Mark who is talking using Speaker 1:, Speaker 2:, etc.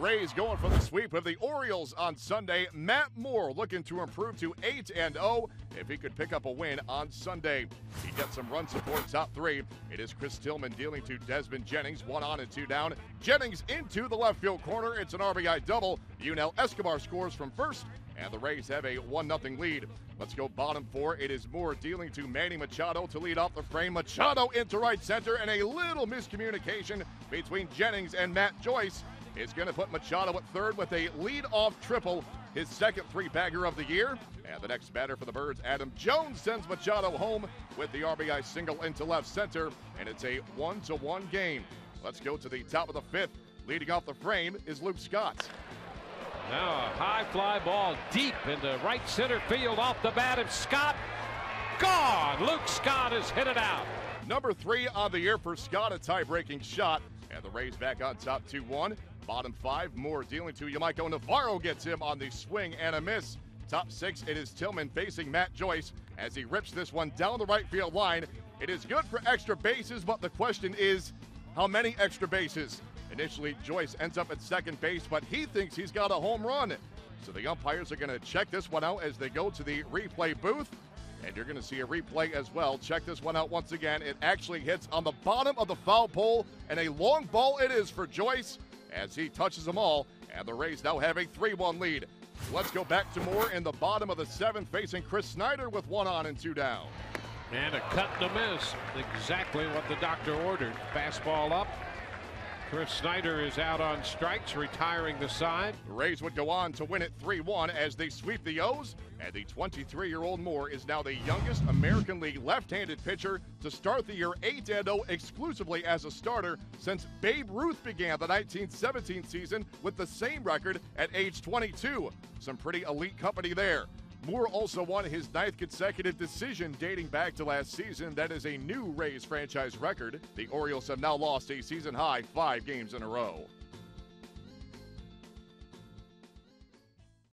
Speaker 1: Rays going for the sweep of the Orioles on Sunday. Matt Moore looking to improve to 8 and 0 if he could pick up a win on Sunday. He gets some run support top three. It is Chris Tillman dealing to Desmond Jennings, one on and two down. Jennings into the left field corner. It's an RBI double. Yunel Escobar scores from first, and the Rays have a 1 0 lead. Let's go bottom four. It is Moore dealing to Manny Machado to lead off the frame. Machado into right center, and a little miscommunication between Jennings and Matt Joyce is going to put Machado at third with a lead-off triple, his second three-bagger of the year. And the next batter for the Birds, Adam Jones, sends Machado home with the RBI single into left center, and it's a one-to-one game. Let's go to the top of the fifth. Leading off the frame is Luke Scott.
Speaker 2: Now a high fly ball deep into right center field off the bat of Scott. Gone! Luke Scott has hit it out.
Speaker 1: Number three on the year for Scott, a tie-breaking shot. And the Rays back on top 2-1. Bottom five, Moore dealing to Yamaico Navarro gets him on the swing and a miss. Top six, it is Tillman facing Matt Joyce as he rips this one down the right field line. It is good for extra bases, but the question is, how many extra bases? Initially, Joyce ends up at second base, but he thinks he's got a home run. So the umpires are going to check this one out as they go to the replay booth. And you're going to see a replay as well. Check this one out once again. It actually hits on the bottom of the foul pole, and a long ball it is for Joyce as he touches them all. And the Rays now have a 3 1 lead. Let's go back to Moore in the bottom of the seventh, facing Chris Snyder with one on and two down.
Speaker 2: And a cut and a miss. Exactly what the doctor ordered. Fastball up, Chris Snyder is out on strikes, retiring the side.
Speaker 1: The Rays would go on to win it 3 1 as they sweep the O's, and the 23 year old Moore is now the youngest American League left handed pitcher to start the year 8 0 exclusively as a starter since Babe Ruth began the 1917 season with the same record at age 22. Some pretty elite company there. Moore also won his ninth consecutive decision dating back to last season. That is a new Rays franchise record. The Orioles have now lost a season high five games in a row.